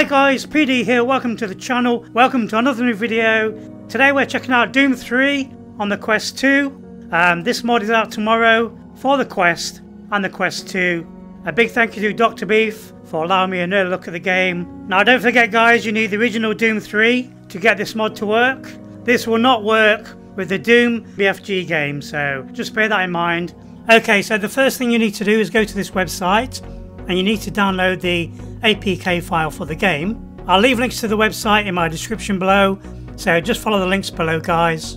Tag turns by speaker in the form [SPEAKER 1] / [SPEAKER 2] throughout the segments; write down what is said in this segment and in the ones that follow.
[SPEAKER 1] Hi guys, PD here, welcome to the channel, welcome to another new video. Today we're checking out Doom 3 on the Quest 2. Um, this mod is out tomorrow for the Quest and the Quest 2. A big thank you to Dr. Beef for allowing me an early look at the game. Now don't forget guys, you need the original Doom 3 to get this mod to work. This will not work with the Doom BFG game, so just bear that in mind. Okay, so the first thing you need to do is go to this website and you need to download the APK file for the game. I'll leave links to the website in my description below, so just follow the links below guys.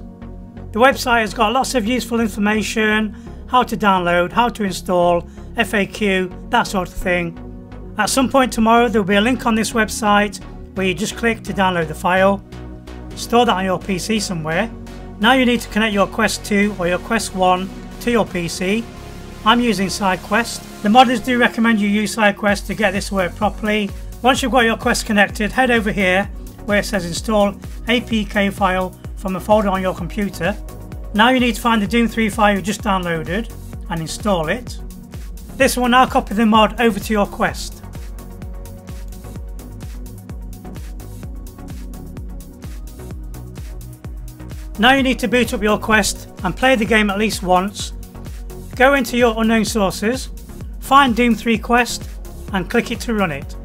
[SPEAKER 1] The website has got lots of useful information, how to download, how to install, FAQ, that sort of thing. At some point tomorrow there will be a link on this website where you just click to download the file, store that on your PC somewhere. Now you need to connect your Quest 2 or your Quest 1 to your PC. I'm using SideQuest the modders do recommend you use SideQuest to get this to work properly. Once you've got your Quest connected, head over here where it says install APK file from a folder on your computer. Now you need to find the Doom 3 file you just downloaded and install it. This will now copy the mod over to your Quest. Now you need to boot up your Quest and play the game at least once. Go into your unknown sources Find Doom 3 Quest and click it to run it.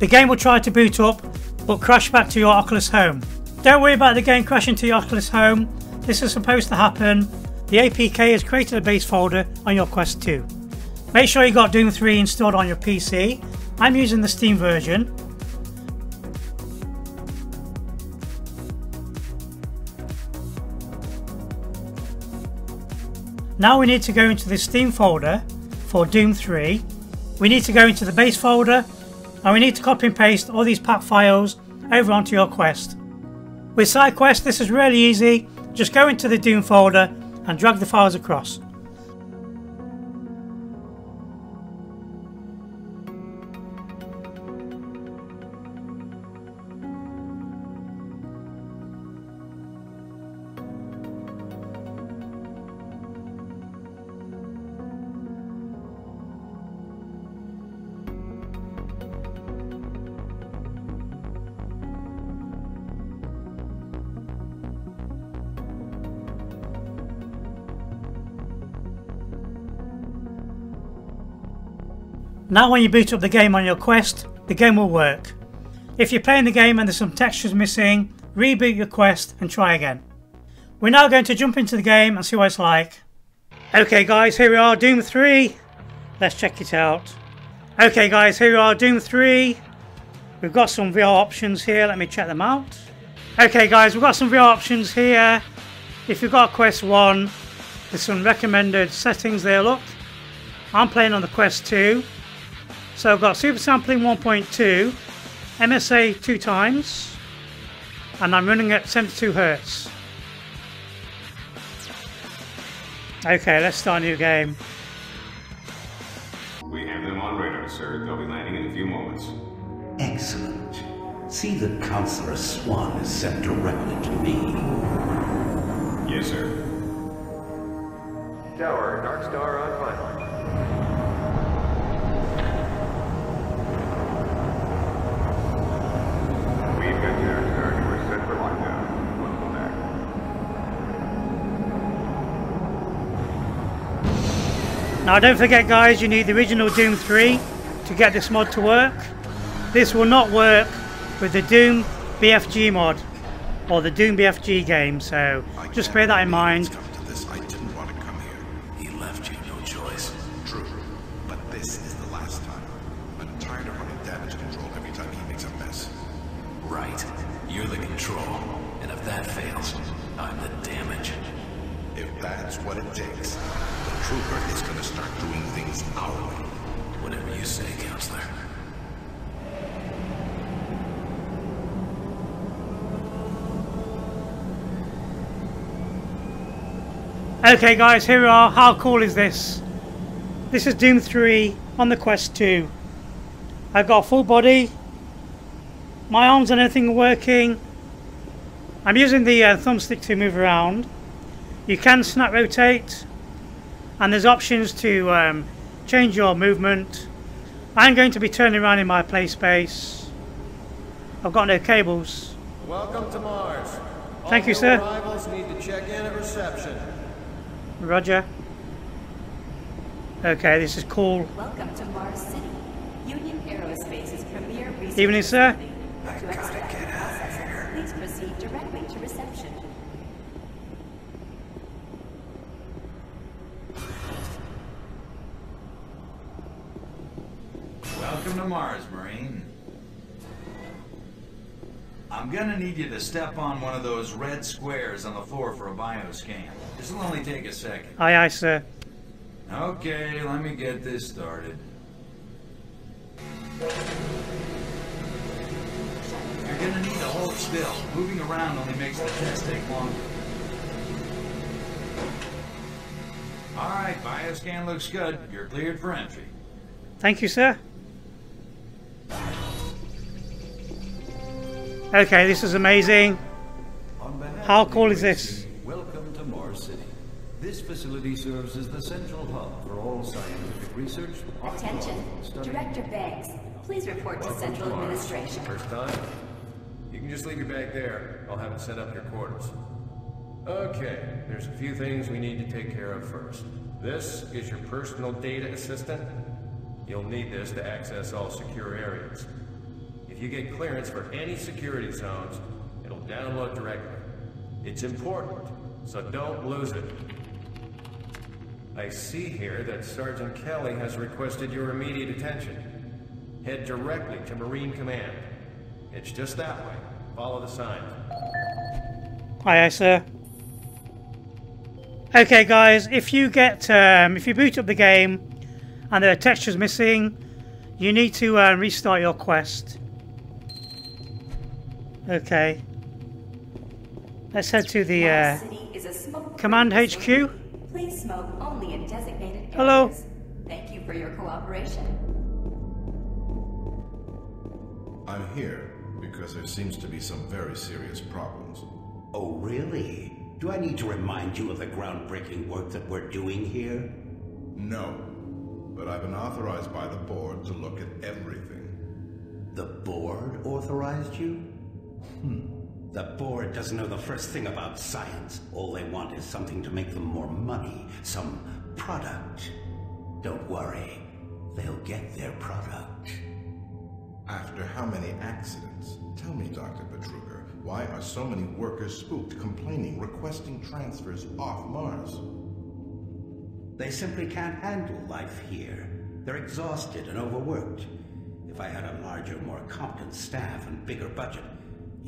[SPEAKER 1] The game will try to boot up but crash back to your Oculus Home. Don't worry about the game crashing to your Oculus Home, this is supposed to happen. The APK has created a base folder on your Quest 2. Make sure you got Doom 3 installed on your PC. I'm using the Steam version. Now we need to go into the Steam folder for Doom 3, we need to go into the base folder and we need to copy and paste all these pack files over onto your quest. With SideQuest this is really easy, just go into the Doom folder and drag the files across. Now when you boot up the game on your Quest, the game will work. If you're playing the game and there's some textures missing, reboot your Quest and try again. We're now going to jump into the game and see what it's like. Okay guys, here we are, Doom 3. Let's check it out. Okay guys, here we are, Doom 3. We've got some VR options here, let me check them out. Okay guys, we've got some VR options here. If you've got Quest 1, there's some recommended settings there, look. I'm playing on the Quest 2. So I've got super sampling 1.2, MSA two times, and I'm running at 72 hertz. Okay, let's start a new game.
[SPEAKER 2] We have them on radar, sir. They'll be landing in a few moments.
[SPEAKER 3] Excellent. See that Counselor Swan is sent directly to me.
[SPEAKER 2] Yes, sir.
[SPEAKER 4] Tower, Dark Star on final.
[SPEAKER 1] Now don't forget guys, you need the original Doom 3 to get this mod to work. This will not work with the Doom BFG mod or the Doom BFG game, so just bear that in mind.
[SPEAKER 5] Come to this. I didn't want
[SPEAKER 1] Okay guys, here we are. How cool is this? This is Doom 3 on the Quest 2. I've got a full body. My arms and everything are working. I'm using the uh, thumbstick to move around. You can snap rotate. And there's options to um, change your movement. I'm going to be turning around in my play space. I've got no cables.
[SPEAKER 6] Welcome to Mars.
[SPEAKER 1] Thank
[SPEAKER 6] All
[SPEAKER 1] you, sir. Roger. Okay, this is cool.
[SPEAKER 7] Welcome to Mars City, Union Aerospace's premier research
[SPEAKER 1] Evening, sir.
[SPEAKER 7] facility. To extract the process, please proceed directly to reception.
[SPEAKER 8] Welcome to Mars, Marine. I'm gonna need you to step on one of those red squares on the floor for a bioscan. This'll only take a second.
[SPEAKER 1] Aye, aye, sir.
[SPEAKER 8] Okay, let me get this started. You're gonna need to hold still. Moving around only makes the test take longer. Alright, bioscan looks good. You're cleared for entry.
[SPEAKER 1] Thank you, sir. Okay, this is amazing. How cool is this?
[SPEAKER 9] Welcome to Mars City. This facility serves as the central hub for all scientific research.
[SPEAKER 7] Attention, Director Banks, please report to Central Administration.
[SPEAKER 6] First time? You can just leave your bag there. I'll have it set up in your quarters. Okay, there's a few things we need to take care of first. This is your personal data assistant. You'll need this to access all secure areas. You get clearance for any security zones, it'll download directly. It's important, so don't lose it. I see here that Sergeant Kelly has requested your immediate attention. Head directly to Marine Command. It's just that way. Follow the sign.
[SPEAKER 1] Aye, aye, sir. Okay, guys, if you get um, if you boot up the game and there are textures missing, you need to uh, restart your quest. Okay. Let's head to the uh,
[SPEAKER 7] Mars City is a smoke
[SPEAKER 1] Command HQ.
[SPEAKER 7] Please smoke only in designated areas.
[SPEAKER 1] Hello.
[SPEAKER 7] Thank you for your cooperation.
[SPEAKER 5] I'm here because there seems to be some very serious problems.
[SPEAKER 10] Oh, really? Do I need to remind you of the groundbreaking work that we're doing here?
[SPEAKER 5] No, but I've been authorized by the board to look at everything.
[SPEAKER 10] The board authorized you? Hmm. The board doesn't know the first thing about science. All they want is something to make them more money, some product. Don't worry, they'll get their product.
[SPEAKER 5] After how many accidents? Tell me, Dr. Betruger, why are so many workers spooked, complaining, requesting transfers off Mars?
[SPEAKER 10] They simply can't handle life here. They're exhausted and overworked. If I had a larger, more competent staff and bigger budget,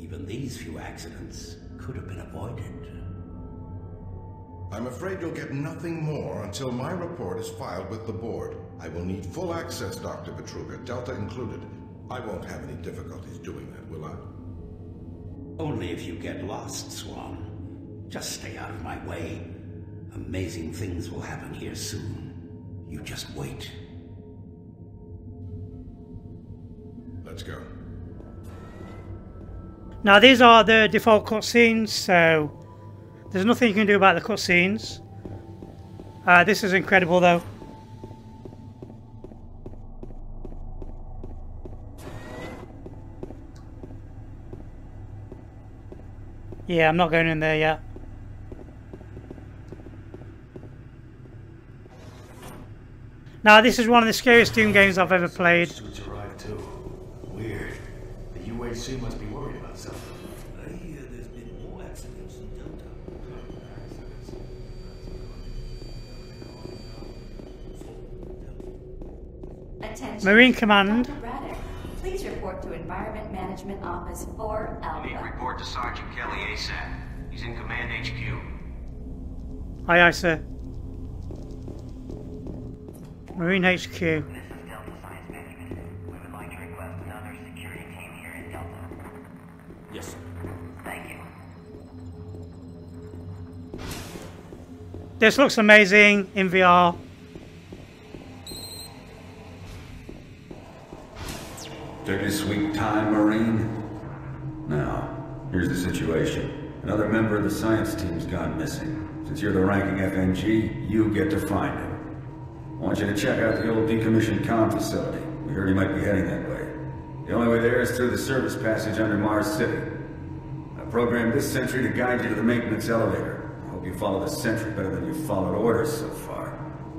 [SPEAKER 10] even these few accidents could have been avoided.
[SPEAKER 5] I'm afraid you'll get nothing more until my report is filed with the board. I will need full access, Dr. Betruger, Delta included. I won't have any difficulties doing that, will I?
[SPEAKER 10] Only if you get lost, Swan. Just stay out of my way. Amazing things will happen here soon. You just wait.
[SPEAKER 5] Let's go.
[SPEAKER 1] Now these are the default cutscenes, so there's nothing you can do about the cutscenes. Uh, this is incredible though. Yeah, I'm not going in there yet. Now this is one of the scariest Doom games I've ever played.
[SPEAKER 3] Weird. The UAC must be
[SPEAKER 7] Attention.
[SPEAKER 1] Marine Command.
[SPEAKER 7] Dr. Braddock, please report to Environment Management Office 4
[SPEAKER 11] Need
[SPEAKER 7] Alpha.
[SPEAKER 11] report to Sergeant Kelly ASAP. He's in Command HQ.
[SPEAKER 1] Aye aye sir. Marine HQ.
[SPEAKER 12] This is Delta Science Management. We would like to request another security team here in Delta.
[SPEAKER 9] Yes, sir.
[SPEAKER 12] Thank you.
[SPEAKER 1] This looks amazing in VR.
[SPEAKER 13] Took a sweet time, Marine. Now, here's the situation. Another member of the science team's gone missing. Since you're the ranking FNG, you get to find him. I want you to check out the old decommissioned com facility. We heard he might be heading that way. The only way there is through the service passage under Mars City. I programmed this sentry to guide you to the maintenance elevator. I hope you follow the sentry better than you followed orders so far.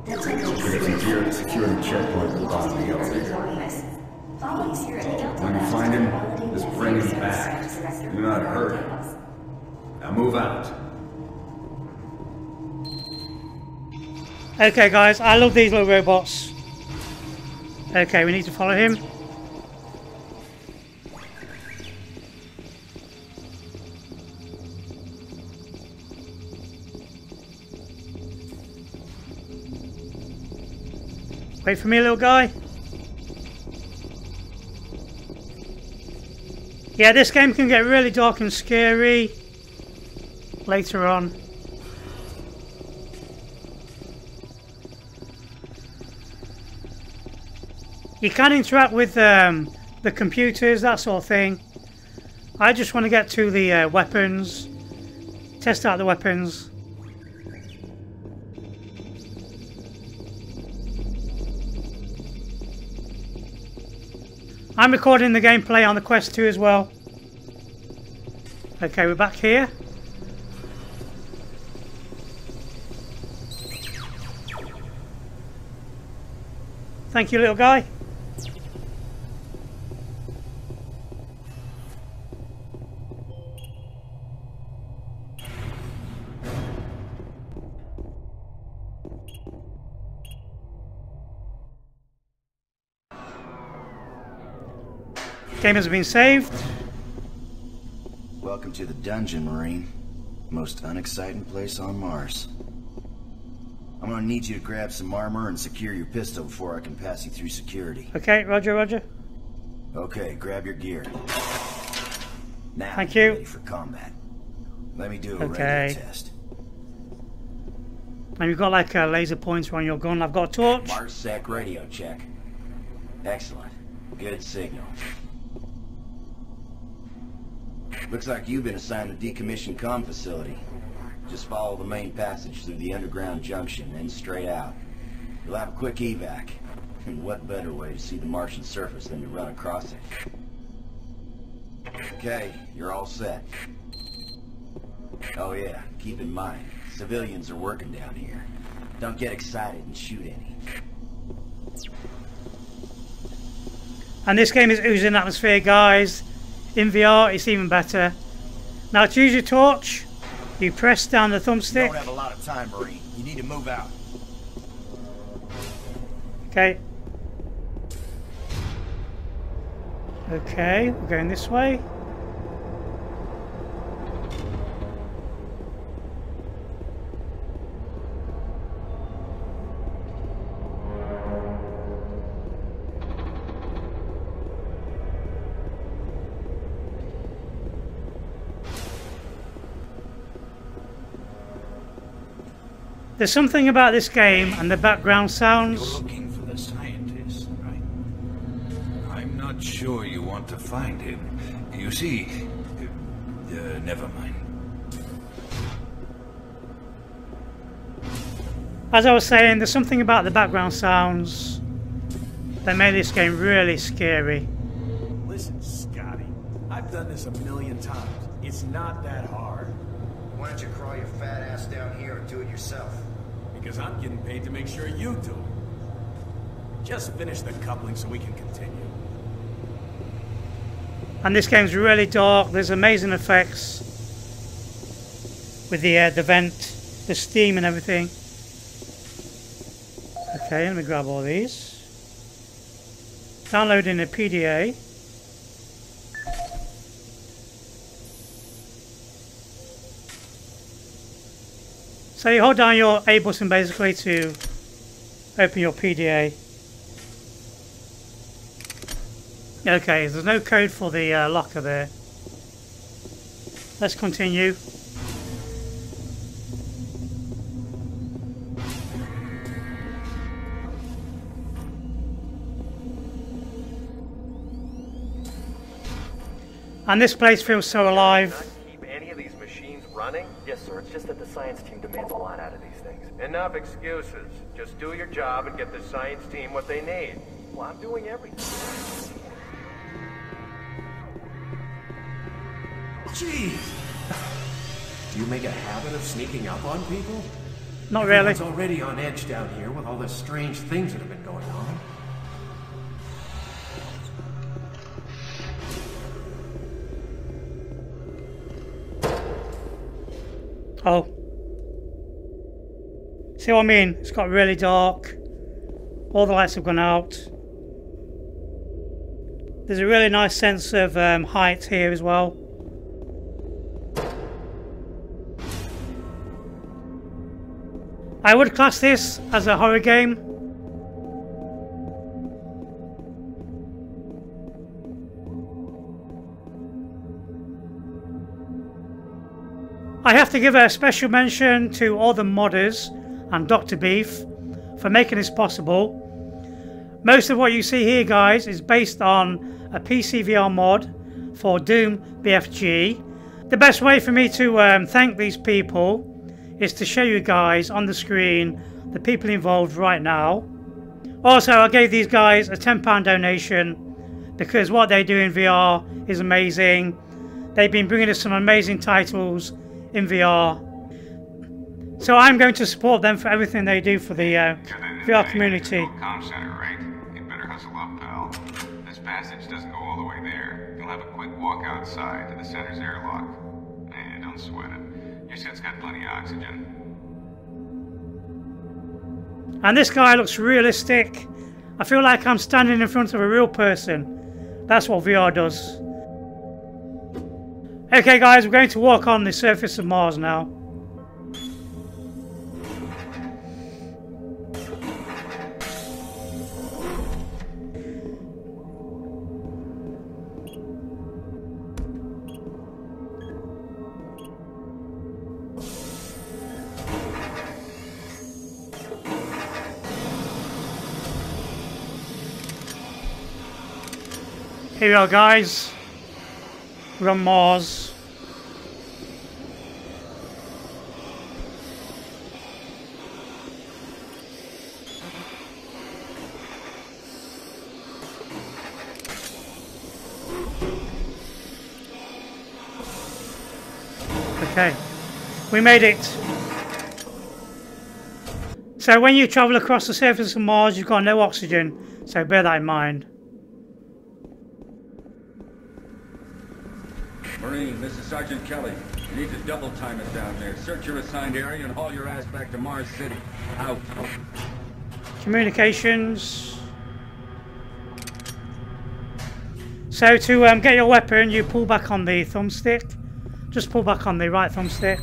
[SPEAKER 13] Get some gear at the security checkpoint at the bottom of the elevator. When you find him, just bring him back. Do not hurt him. Now move out.
[SPEAKER 1] Okay, guys, I love these little robots. Okay, we need to follow him. Wait for me, little guy. Yeah, this game can get really dark and scary later on. You can interact with um, the computers, that sort of thing. I just want to get to the uh, weapons, test out the weapons. I'm recording the gameplay on the Quest 2 as well. Okay, we're back here. Thank you, little guy. Game has been saved.
[SPEAKER 14] Welcome to the dungeon, Marine. Most unexciting place on Mars. I'm gonna need you to grab some armor and secure your pistol before I can pass you through security.
[SPEAKER 1] Okay, roger, roger.
[SPEAKER 14] Okay, grab your gear. Now,
[SPEAKER 1] Thank you.
[SPEAKER 14] ready for combat. Let me do a
[SPEAKER 1] Okay.
[SPEAKER 14] radio test.
[SPEAKER 1] And you've got like a laser pointer on your gun. I've got a torch.
[SPEAKER 14] Mars sec radio check. Excellent. Good signal. Looks like you've been assigned the decommissioned com facility. Just follow the main passage through the underground junction, then straight out. You'll have a quick evac. And what better way to see the Martian surface than to run across it? Okay, you're all set. Oh yeah, keep in mind, civilians are working down here. Don't get excited and shoot any.
[SPEAKER 1] And this game is oozing atmosphere, guys. In VR, it's even better. Now to use your torch, you press down the
[SPEAKER 14] You
[SPEAKER 1] thumbstick.
[SPEAKER 14] don't have a lot of time, Marine. You need to move out.
[SPEAKER 1] Okay. Okay, we're going this way. There's something about this game and the background sounds.
[SPEAKER 8] You're looking for the scientist, right? I'm not sure you want to find him. You see, uh, uh, never mind.
[SPEAKER 1] As I was saying, there's something about the background sounds that made this game really scary.
[SPEAKER 15] Listen, Scotty, I've done this a million times. It's not that hard.
[SPEAKER 14] Why don't you crawl your fat ass down here and do it yourself?
[SPEAKER 15] Because I'm getting paid to make sure you do it. Just finish the coupling so we can continue.
[SPEAKER 1] And this game's really dark. There's amazing effects with the uh, the vent, the steam, and everything. Okay, let me grab all these. Downloading a PDA. So you hold down your A button basically to open your PDA. Okay, there's no code for the uh, locker there. Let's continue. And this place feels so alive
[SPEAKER 16] just that the science team demands a lot out of these things.
[SPEAKER 17] Enough excuses. Just do your job and get the science team what they need.
[SPEAKER 16] Well, I'm doing everything.
[SPEAKER 6] Jeez. Do you make a habit of sneaking up on people?
[SPEAKER 1] Not really.
[SPEAKER 6] It's already on edge down here with all the strange things that have been
[SPEAKER 1] Oh. See what I mean? It's got really dark. All the lights have gone out. There's a really nice sense of um, height here as well. I would class this as a horror game. I have to give a special mention to all the modders and Dr. Beef for making this possible. Most of what you see here guys is based on a PCVR mod for Doom BFG. The best way for me to um, thank these people is to show you guys on the screen the people involved right now. Also I gave these guys a £10 donation because what they do in VR is amazing. They've been bringing us some amazing titles in VR. So I'm going to support them for everything they do for the uh, VR community.
[SPEAKER 2] Com center, right? You better hustle up, pal. This passage doesn't go all the way there. You'll have a quick walk outside to the center's airlock. Man, don't sweat it. Your suit's got plenty of oxygen.
[SPEAKER 1] And this guy looks realistic. I feel like I'm standing in front of a real person. That's what VR does. Okay guys, we're going to walk on the surface of Mars now. Here we are guys. We're Mars. Okay, we made it. So when you travel across the surface of Mars, you've got no oxygen, so bear that in mind.
[SPEAKER 13] Marine, this is Sergeant Kelly. You need to double time it down there. Search your assigned area and haul your ass back to Mars City. Out.
[SPEAKER 1] Communications. So to um, get your weapon, you pull back on the thumbstick. Just pull back on the right thumbstick.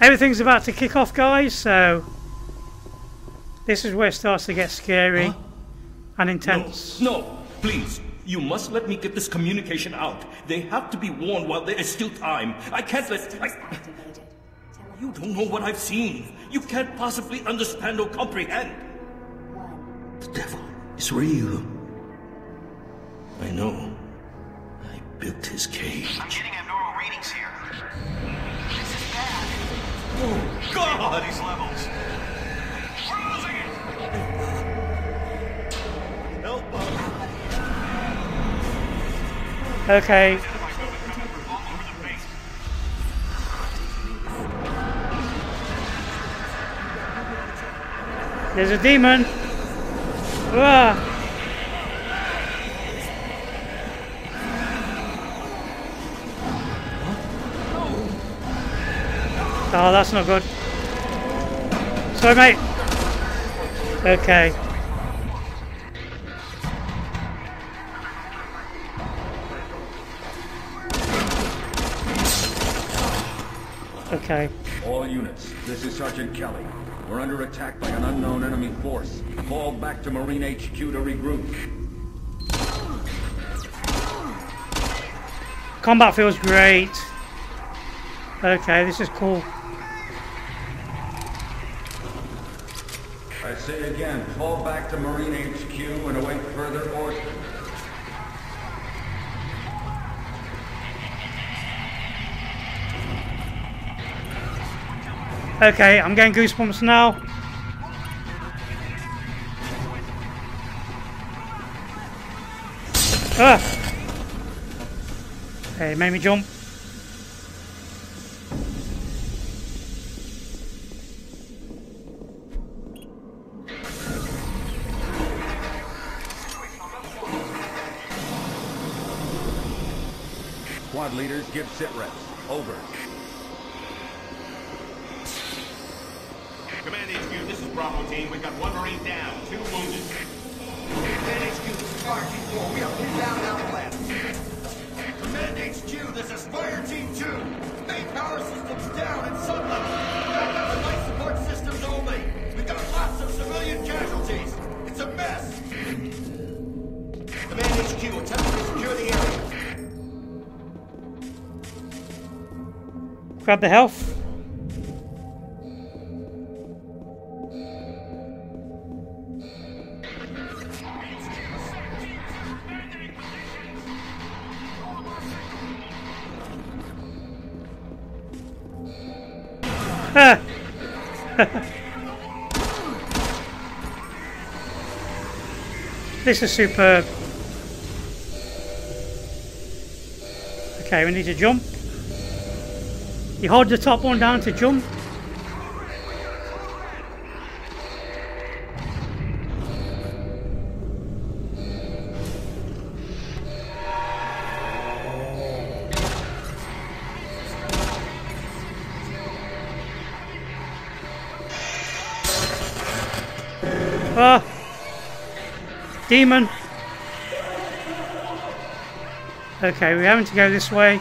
[SPEAKER 1] Everything's about to kick off, guys, so this is where it starts to get scary
[SPEAKER 18] Huh?
[SPEAKER 1] and intense.
[SPEAKER 18] No, no, please. You must let me get this communication out. They have to be warned while there is still time. I can't let. I... You don't know what I've seen. You can't possibly understand or comprehend. The devil is real. I know. I built his cage.
[SPEAKER 11] I'm getting abnormal readings here. This is bad.
[SPEAKER 18] Oh, God!
[SPEAKER 11] These levels.
[SPEAKER 1] Okay. There's a demon. Ah. Oh, that's not good. Sorry, mate. Okay.
[SPEAKER 13] This is Sergeant Kelly. We're under attack by an unknown enemy force. Fall back to Marine HQ to regroup.
[SPEAKER 1] Combat feels great. Okay, this is cool.
[SPEAKER 13] I say again, fall back to Marine HQ and await further orders.
[SPEAKER 1] Okay, I'm getting goosebumps now. Ah! Okay, made me jump.
[SPEAKER 19] Quad leader, give sit reps. Over.
[SPEAKER 2] Team. We've got one Marine down, two wounded.
[SPEAKER 20] Command HQ, this is Fire Team 4. We are inbound outblast. Command HQ, this is Fire Team 2. Main power systems down at sun level. Backup and life support systems only. We've got lots of civilian casualties. It's a mess. Command HQ, attempt to secure the area.
[SPEAKER 1] Grab the health. This is superb. Okay, we need to jump. You hold the top one down to jump. Demon! Okay, we're having to go this way.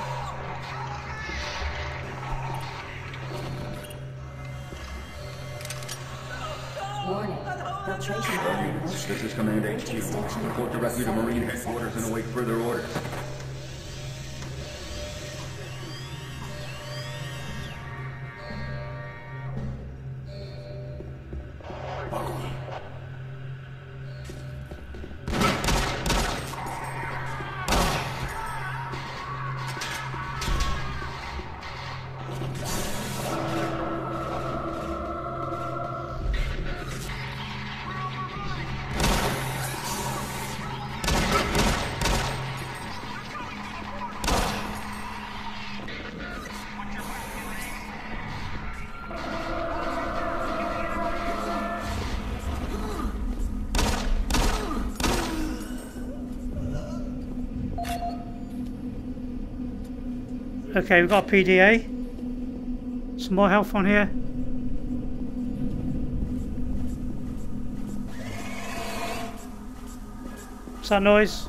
[SPEAKER 1] Okay, we've got a PDA. Some more health on here. What's that noise?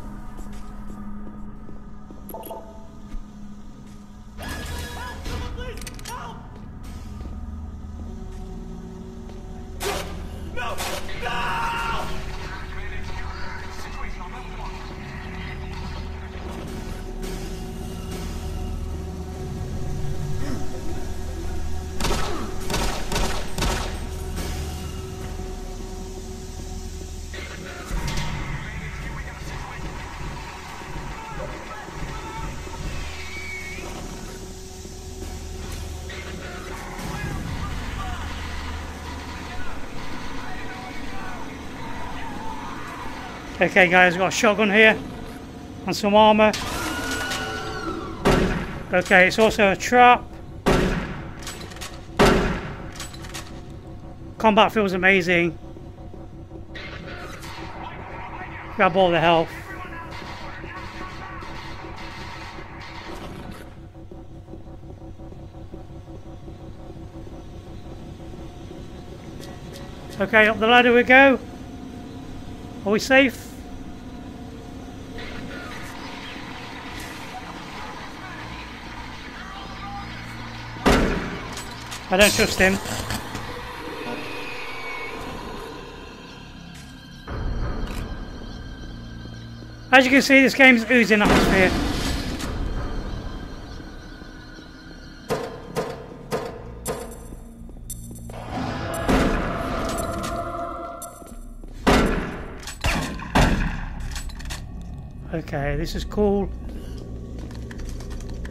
[SPEAKER 1] Okay guys, got a shotgun here and some armour. Okay, it's also a trap. Combat feels amazing. Grab all the health. Okay, up the ladder we go. Are we safe? I don't trust him. As you can see, this game's oozing atmosphere. Okay, this is cool.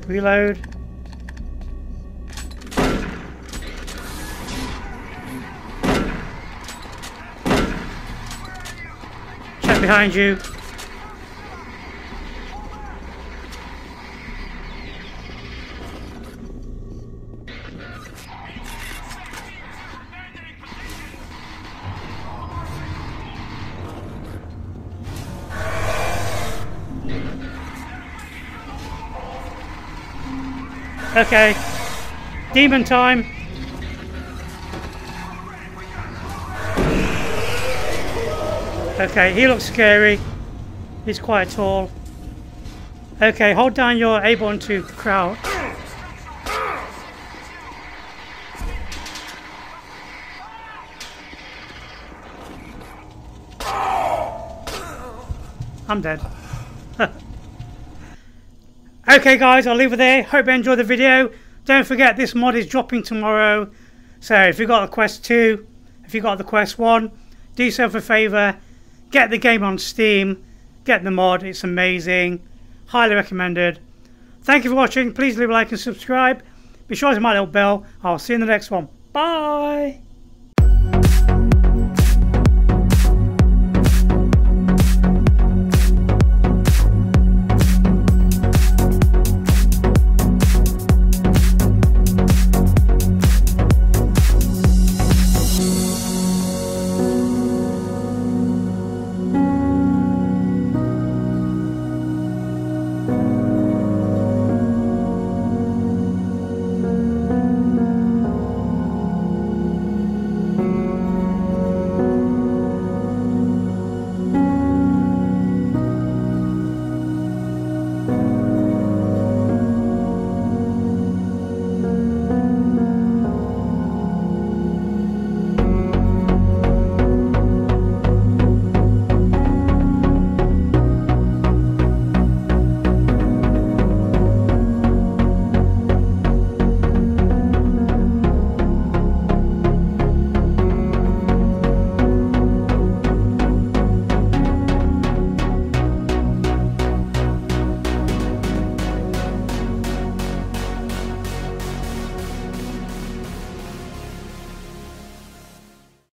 [SPEAKER 1] Reload. behind you. Okay. Demon time. Okay, he looks scary. He's quite tall. Okay, hold down your A button to crouch. I'm dead. okay guys, I'll leave it there. Hope you enjoyed the video. Don't forget this mod is dropping tomorrow. So if you got the Quest 2, if you got the Quest 1, do yourself a favour. Get the game on Steam. Get the mod. It's amazing. Highly recommended. Thank you for watching. Please leave a like and subscribe. Be sure to hit my little bell. I'll see you in the next one. Bye.